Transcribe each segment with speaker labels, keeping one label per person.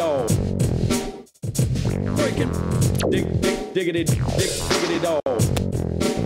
Speaker 1: dog. Breaking. Dig, dig, diggity, dig, diggity dog.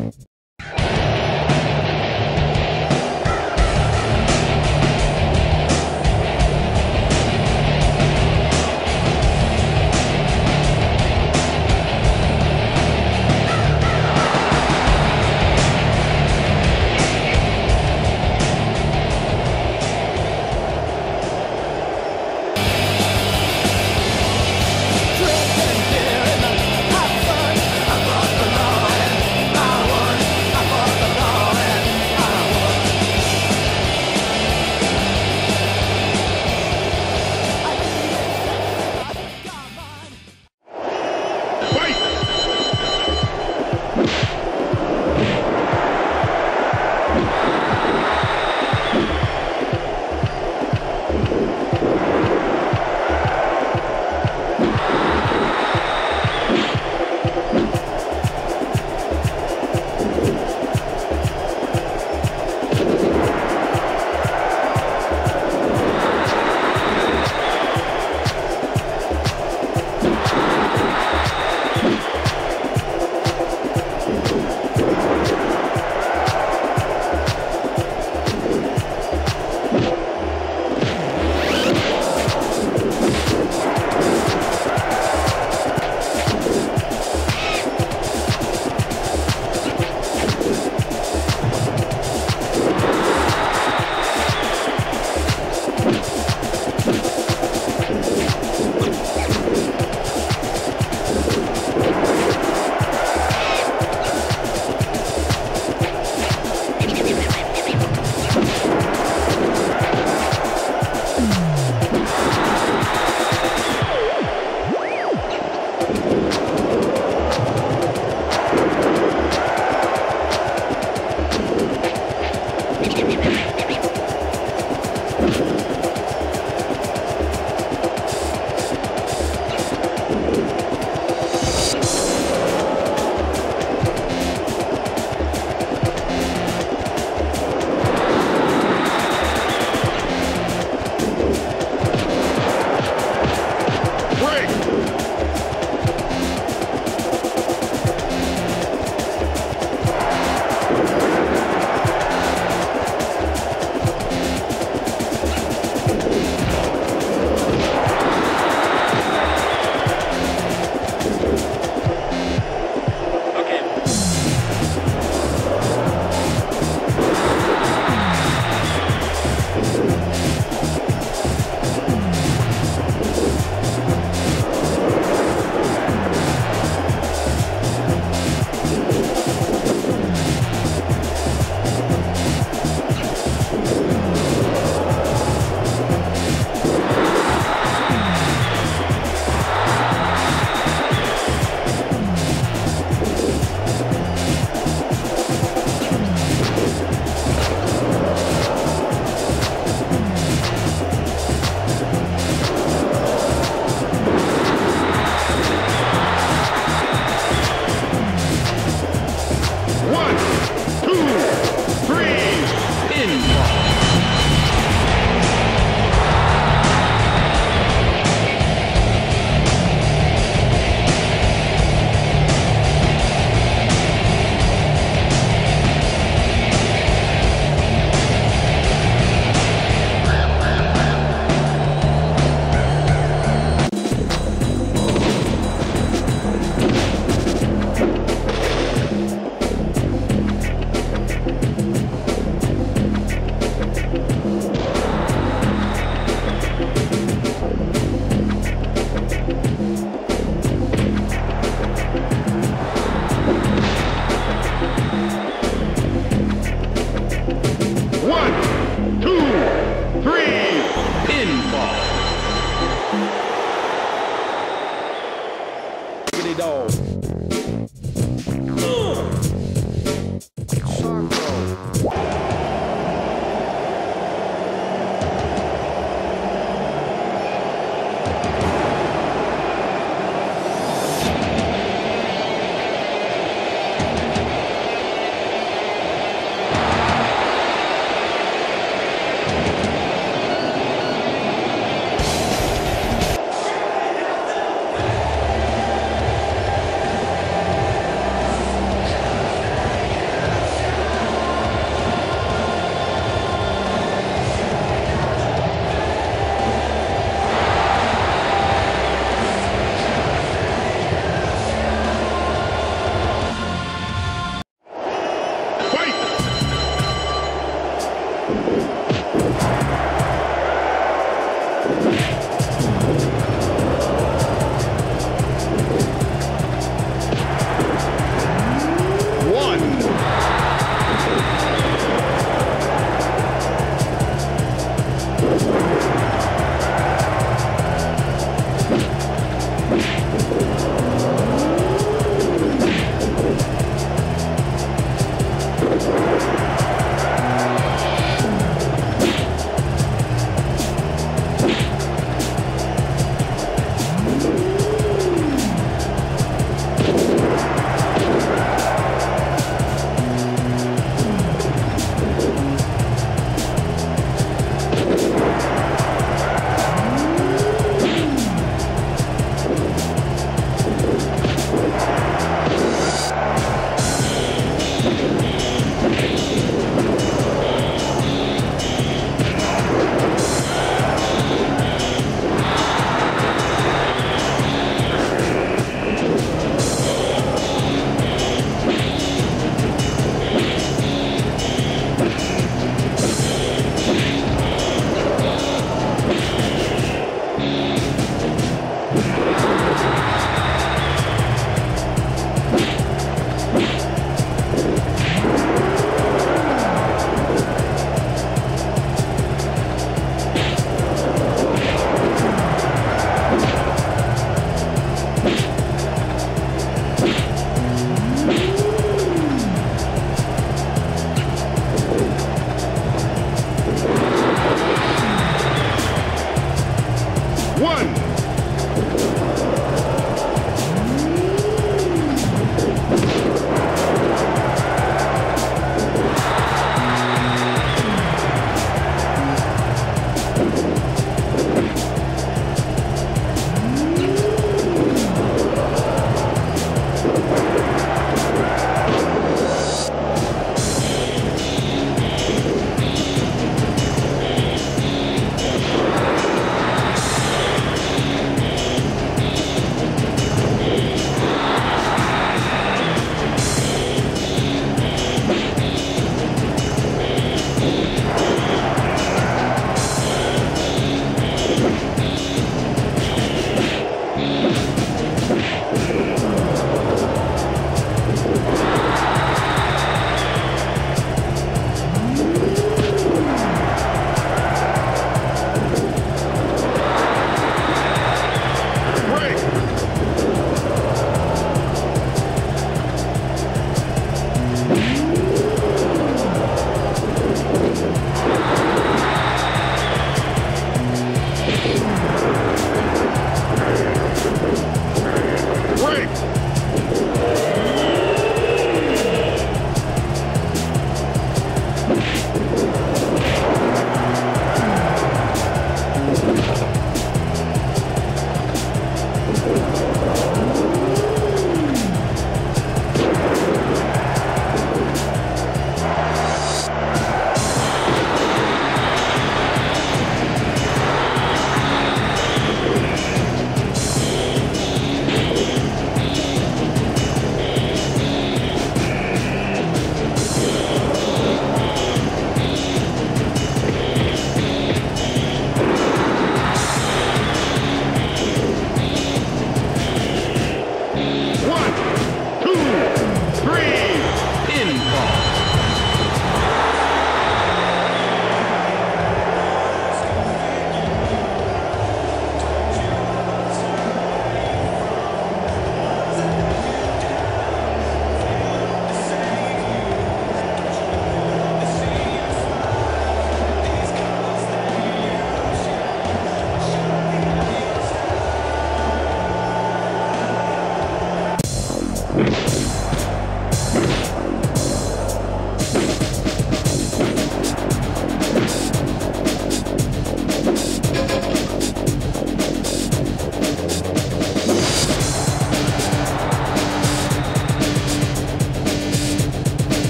Speaker 1: one.